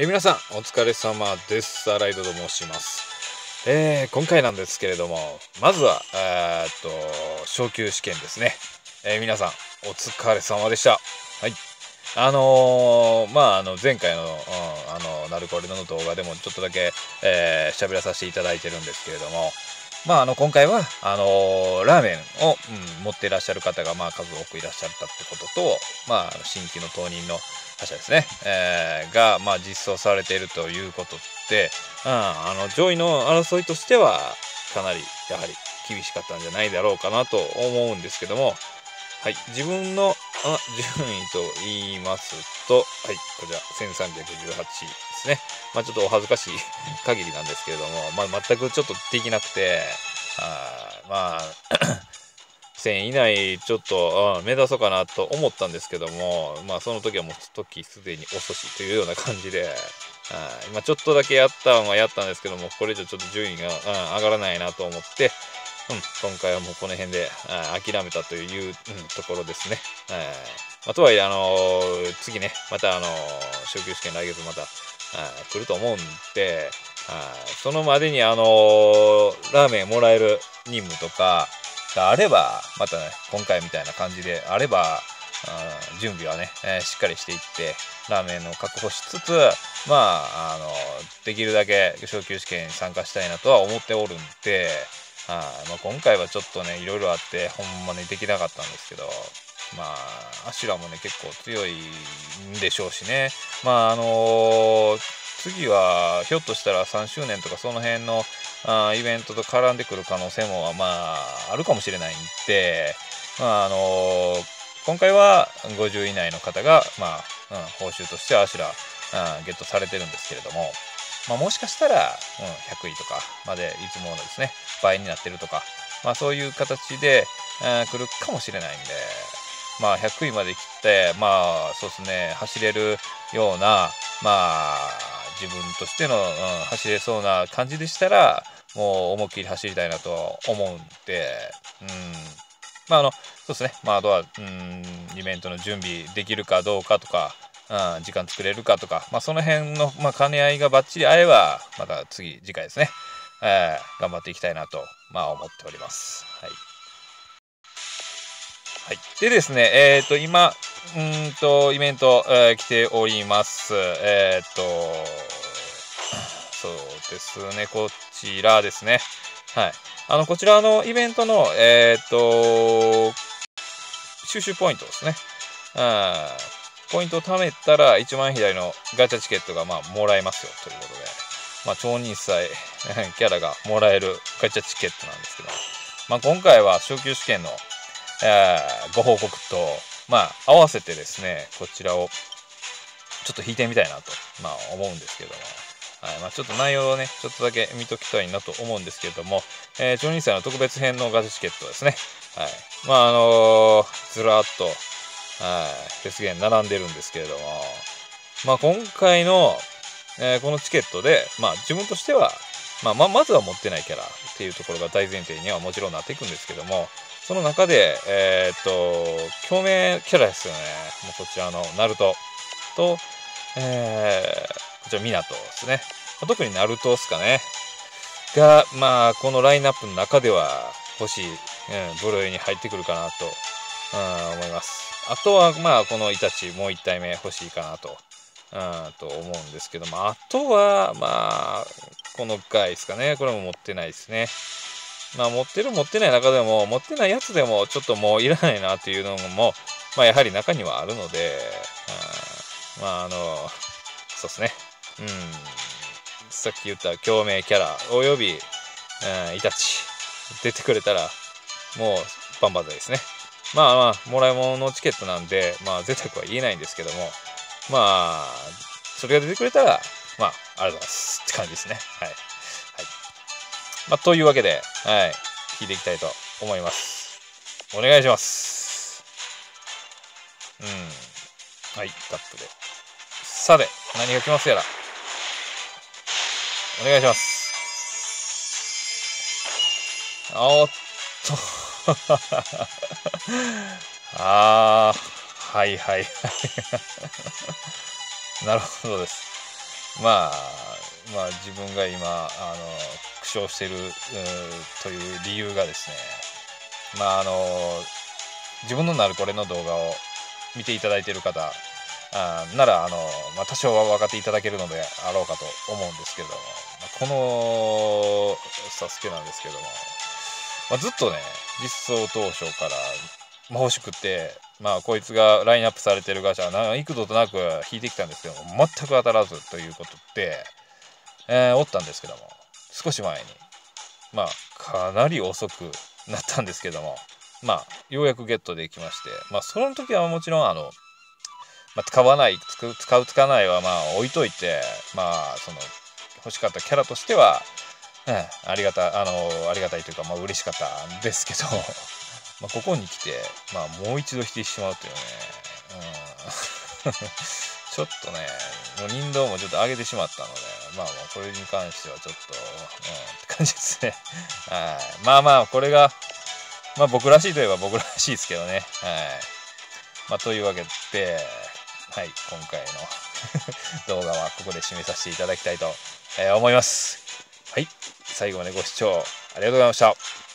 えー、皆さんお疲れ様です。アライドと申します。えー、今回なんですけれどもまずはえ、っと昇級試験ですね、え、皆さんお疲れ様でした。はい。あのー、まああの前回の、うん、あのナルコレの動画でもちょっとだけ喋、えー、らさせていただいてるんですけれどもまあ、あの今回はあのー、ラーメンを、うん、持っていらっしゃる方が、まあ、数多くいらっしゃったってことと、まあ、新規の当人の他社ですね、えー、が、まあ、実装されているということで、うん、あの上位の争いとしてはかなりやはり厳しかったんじゃないだろうかなと思うんですけども、はい、自分の順位と言いますと、はい、こちら1318ですね。まあちょっとお恥ずかしい限りなんですけれども、まあ全くちょっとできなくて、あまあ 1000以内ちょっと、うん、目指そうかなと思ったんですけども、まあその時はもう時すでに遅しというような感じで、あ今ちょっとだけやったのはやったんですけども、これ以上ちょっと順位が、うん、上がらないなと思って、うん、今回はもうこの辺であ諦めたという、うん、ところですね。まあ、とはいえ、あの、次ね、また、あの、昇級試験来月また来ると思うんで、そのまでに、あの、ラーメンもらえる任務とかがあれば、またね、今回みたいな感じであれば、準備はね、えー、しっかりしていって、ラーメンの確保しつつ、まあ、あの、できるだけ昇級試験に参加したいなとは思っておるんで、あまあ、今回はちょっとねいろいろあってほんまにできなかったんですけどまあアシュラもね結構強いんでしょうしね。まああの、次はひょっとしたら3周年とかその辺のあイベントと絡んでくる可能性もまああるかもしれないんでまああの、今回は50以内の方がまあ、うん、報酬としてアシュラあゲットされてるんですけれどもまあ、もしかしたら、うん、100位とかまでいつものですね、倍になってるとか、まあ、そういう形で、えー、来るかもしれないんで、まあ、100位まで来て、まあ、そうですね、走れるような、まあ、自分としての、うん、走れそうな感じでしたら、もう思いっきり走りたいなと思うんで、うん。まあ、あの、そうですね、まあ、あとは、うん、イベントの準備できるかどうかとか、うん、時間作れるかとか、まあ、その辺の、まあ、兼ね合いがバッチリ合えば、また次、次回ですね、えー、頑張っていきたいなと、まあ、思っております。はい。はい、でですね、えっ、ー、と、今、うんと、イベント、えー、来ております。えっ、ー、と、そうですね、こちらですね。はい。あの、こちらのイベントの、えっ、と、収集ポイントですね。うんポイントを貯めたら一番左のガチャチケットがまあもらえますよということで、まあ、超人祭 キャラがもらえるガチャチケットなんですけど、まあ、今回は昇級試験の、ご報告と、まあ、合わせてですね、こちらをちょっと引いてみたいなと、まあ、思うんですけども、はいまあ、ちょっと内容をね、ちょっとだけ見ときたいなと思うんですけども、えー、超人祭の特別編のガチチケットですね。はい。まあ、あのー、ずらっと、はい、フェスゲーム並んでるんですけれども、まあ、今回の、えー、このチケットで、まあ、自分としては、まあ、ままずは持ってないキャラっていうところが大前提にはもちろんなっていくんですけども、その中で、えー、っと、共鳴キャラですよね。もうこちらのナルトと、えー、こちらミナトですね。特にナルトですかね。が、まあ、このラインナップの中では欲しい、うん、部類に入ってくるかなと、うん、思います。あとは、まあ、このイタチ、もう1体目欲しいかなと、うん、と思うんですけども、あとは、まあ、この回ですかね。これも持ってないですね。まあ、持ってる持ってない中でも、持ってないやつでも、ちょっともういらないなっていうのも、まあ、やはり中にはあるので、うん、まあ、あの、そうですね。うん。さっき言った共鳴キャラ、および、うん、イタチ、出てくれたら、もう、バンバンですね。まあまあ、もらい物のチケットなんで、まあ、贅沢は言えないんですけども、まあ、それが出てくれたら、まあ、ありがとうございますって感じですね。はい。はい。まあ、というわけで、はい、聞いていきたいと思います。お願いします。うん。はい、タップで。さて、何が来ますやら。お願いします。あおっと。ああ、はいはいはい。なるほどです。まあまあ自分が今あの苦笑してるという理由がですねまああの自分のなるこれの動画を見ていただいている方あならあの、まあ、多少は分かっていただけるのであろうかと思うんですけれども、まあ、このサスケなんですけども、まあ、ずっとね実装当初から、まあ、欲しくてまあこいつがラインナップされてるガチャ幾度となく引いてきたんですけども全く当たらずということで、えー、おったんですけども少し前にまあかなり遅くなったんですけどもまあようやくゲットできましてまあその時はもちろんあの、まあ、使わない使う使わないはまあ置いといてまあその欲しかったキャラとしては、うん、ありがたあのありがたいというかまあ嬉しかったんですけどまあ、ここに来て、まあ、もう一度引いてしまうというね、うん、ちょっとね、もう人道もちょっと上げてしまったので、まあまあ、これに関してはちょっと、うん、って感じですね。はい。まあまあ、これが、まあ僕らしいといえば僕らしいですけどね。はい。まあ、というわけで、はい、今回の 動画はここで締めさせていただきたいと思います。はい、最後までご視聴ありがとうございました。